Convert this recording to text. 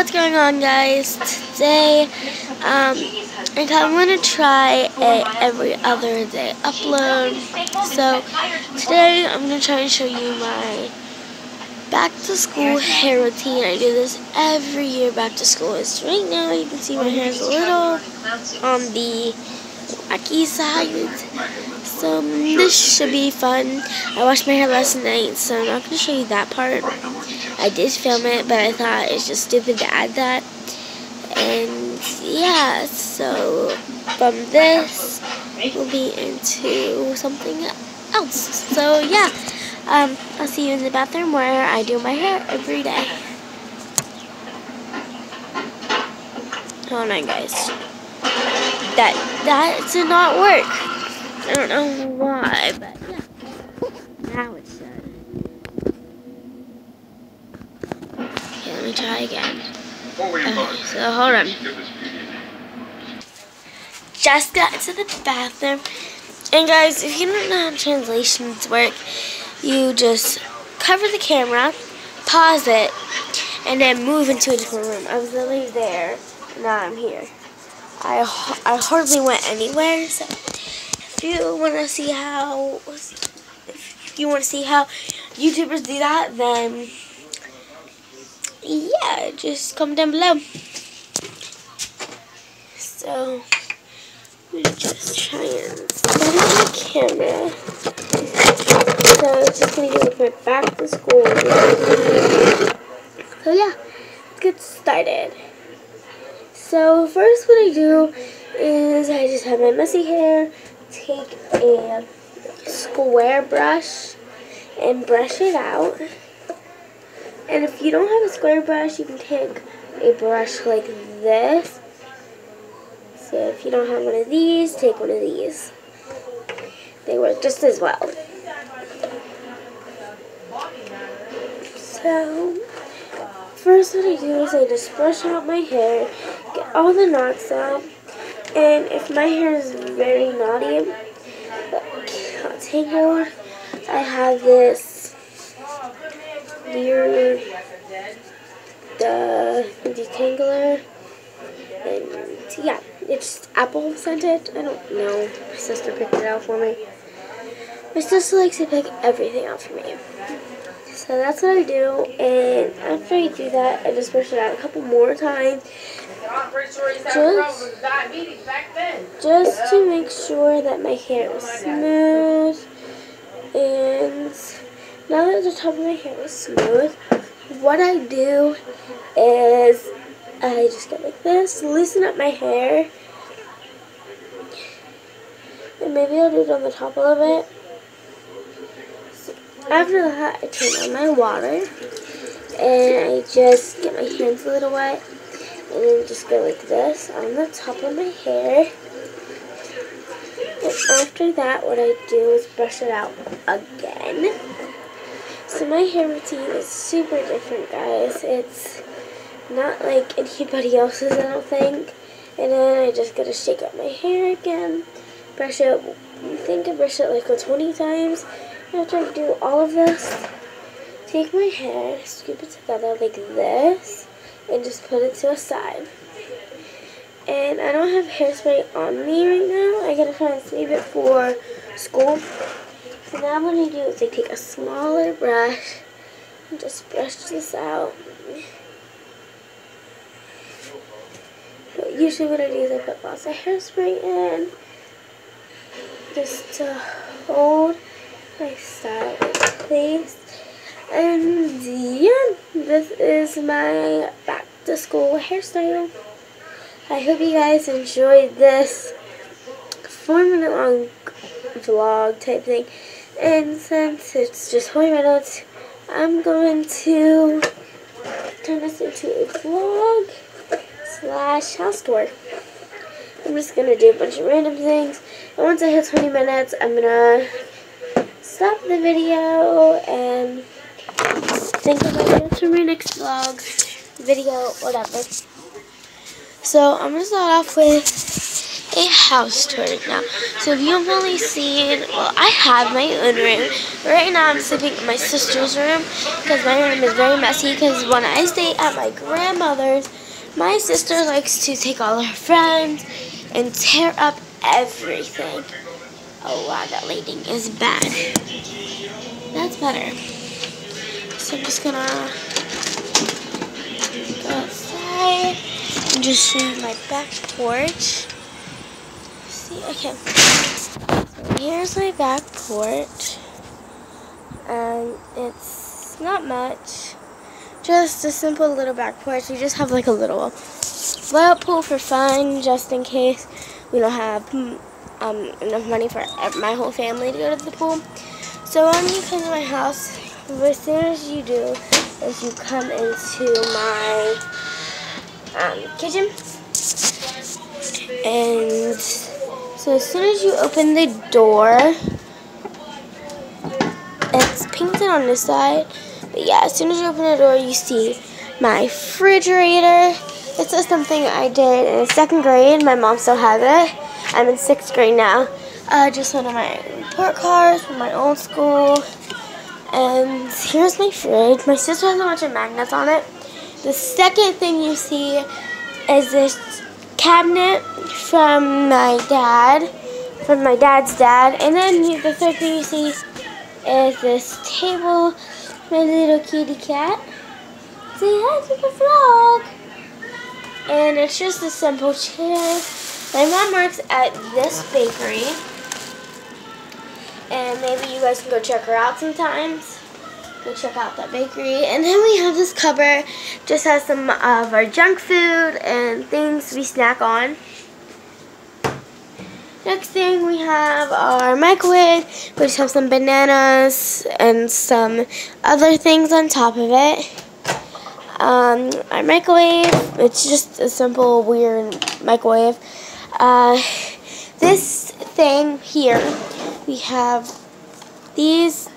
what's going on guys? Today, um, I kind of want to try a every other day upload. So, today I'm going to try and show you my back to school hair routine. I do this every year back to school. It's right now, you can see my hair is a little on the wacky side. So, this should be fun. I washed my hair last night, so I'm not going to show you that part. I did film it, but I thought it's just stupid to add that. And yeah, so from this, we'll be into something else. So yeah, um, I'll see you in the bathroom where I do my hair every day. Hold on, guys. That that did not work. I don't know why, but yeah. Now it's done. Okay, let me try again. Okay, uh, so hold on. Just got to the bathroom. And guys, if you don't know how translations work, you just cover the camera, pause it, and then move into a different room. I was literally there, now I'm here. I, I hardly went anywhere, so if you want to see how, if you want to see how YouTubers do that, then yeah, just comment down below. So, we just try and set the camera. So, it's just going to my back to school. So, yeah, let's get started. So, first what I do is I just have my messy hair, take a square brush, and brush it out. And if you don't have a square brush, you can take a brush like this. So if you don't have one of these, take one of these. They work just as well. So, first what I do is I just brush out my hair, get all the knots out, and if my hair is very knotty, tangled, I have this the detangler and yeah it's apple scented I don't know. My sister picked it out for me. My sister likes to pick everything out for me. So that's what I do and after I do that I just brush it out a couple more times. Just, just to make sure that my hair is smooth and now that the top of my hair is smooth, what I do is I just go like this, loosen up my hair, and maybe I'll do it on the top a little bit. So after that, I turn on my water, and I just get my hands a little wet, and then just go like this on the top of my hair. And after that, what I do is brush it out again. So my hair routine is super different, guys. It's not like anybody else's, I don't think. And then I just gotta shake up my hair again, brush it. I think I brush it like 20 times. After I do all of this, take my hair, scoop it together like this, and just put it to a side. And I don't have hairspray on me right now. I gotta try and save it for school. So now what I do is I take a smaller brush and just brush this out. But usually what I do is I put lots of hairspray in just to hold my style in place. And yeah, this is my back to school hairstyle. I hope you guys enjoyed this four minute long vlog type thing. And since it's just 20 minutes, I'm going to turn this into a vlog slash house tour. I'm just going to do a bunch of random things. And once I hit 20 minutes, I'm going to stop the video and think about it for my next vlog, video, whatever. So I'm going to start off with a house tour right now. So if you've only seen, well, I have my own room. Right now I'm sleeping in my sister's room because my room is very messy because when I stay at my grandmother's, my sister likes to take all her friends and tear up everything. Oh wow, that lighting is bad. That's better. So I'm just gonna go outside and just show you my back porch. Okay. Here's my back porch. And it's not much. Just a simple little back porch. We just have like a little float pool for fun, just in case we don't have hmm, um, enough money for my whole family to go to the pool. So when you come to my house, as soon as you do is you come into my um, kitchen. And so as soon as you open the door, it's painted on this side. But yeah, as soon as you open the door, you see my refrigerator. This is something I did in second grade. My mom still has it. I'm in sixth grade now. Uh, just one of my report cards from my old school. And here's my fridge. My sister has a bunch of magnets on it. The second thing you see is this cabinet from my dad, from my dad's dad. And then the third thing you see is this table, my little kitty cat. Say hi to the vlog. And it's just a simple chair. My mom works at this bakery. And maybe you guys can go check her out sometimes. Go check out that bakery. And then we have this cupboard. Just has some of our junk food and things we snack on. Next thing we have our microwave. We just have some bananas and some other things on top of it. Um, our microwave, it's just a simple, weird microwave. Uh, this thing here, we have these